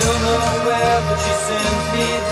don't know where, but she sent me